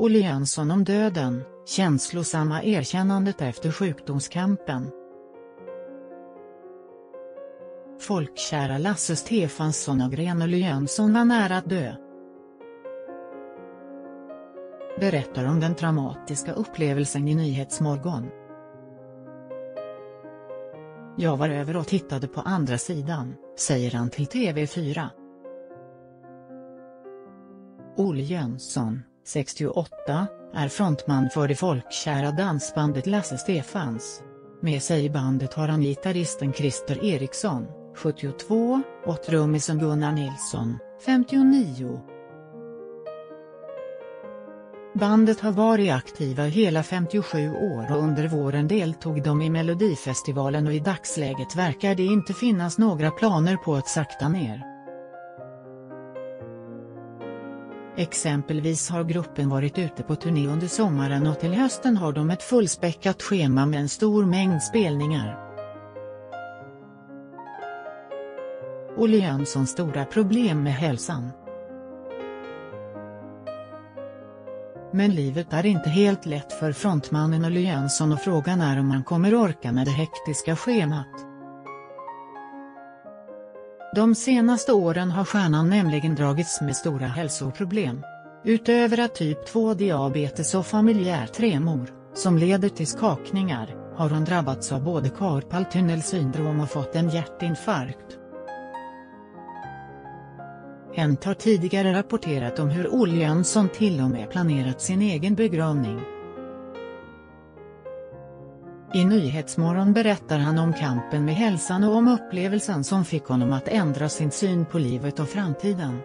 Olle Jönsson om döden, känslosamma erkännandet efter sjukdomskampen. Folkkära Lasse Stefansson och Olle Jönsson var nära att dö. Berättar om den traumatiska upplevelsen i Nyhetsmorgon. Jag var över och tittade på andra sidan, säger han till TV4. Olle Jönsson, 68, är frontman för det folkkära dansbandet Lasse Stefans. Med sig i bandet har han gitarristen Christer Eriksson, 72, och trummisen Gunnar Nilsson, 59. Bandet har varit aktiva hela 57 år och under våren deltog de i Melodifestivalen och i dagsläget verkar det inte finnas några planer på att sakta ner. Exempelvis har gruppen varit ute på turné under sommaren och till hösten har de ett fullspäckat schema med en stor mängd spelningar. Olle Jönssons stora problem med hälsan. Men livet är inte helt lätt för frontmannen Olle Jönsson och frågan är om han kommer orka med det hektiska schemat. De senaste åren har stjärnan nämligen dragits med stora hälsoproblem. Utöver att typ 2-diabetes och familjär tremor, som leder till skakningar, har hon drabbats av både karpaltunnelsyndrom och fått en hjärtinfarkt. Hent har tidigare rapporterat om hur Olle Jönsson till och med planerat sin egen begravning. I Nyhetsmorgon berättar han om kampen med hälsan och om upplevelsen som fick honom att ändra sin syn på livet och framtiden.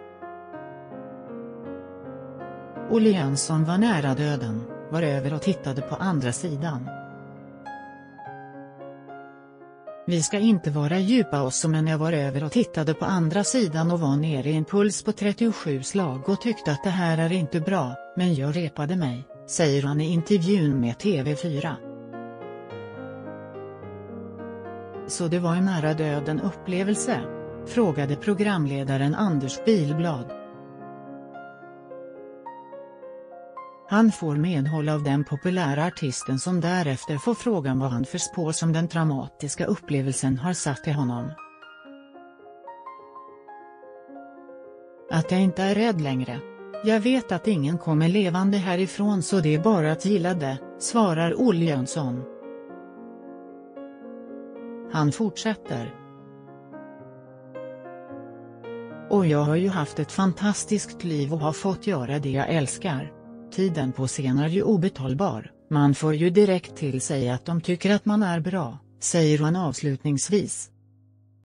Olle Jönsson var nära döden, var över och tittade på andra sidan. Vi ska inte vara djupa oss men jag var över och tittade på andra sidan och var nere i en puls på 37 slag och tyckte att det här är inte bra, men jag repade mig, säger han i intervjun med TV4. Så det var en nära döden upplevelse? Frågade programledaren Anders Bilblad. Han får medhåll av den populära artisten som därefter får frågan vad han för spår som den traumatiska upplevelsen har satt i honom. Att jag inte är rädd längre. Jag vet att ingen kommer levande härifrån så det är bara att gilla det, svarar Olle Jönsson. Han fortsätter. Och jag har ju haft ett fantastiskt liv och har fått göra det jag älskar. Tiden på scen är ju obetalbar, man får ju direkt till sig att de tycker att man är bra, säger han avslutningsvis.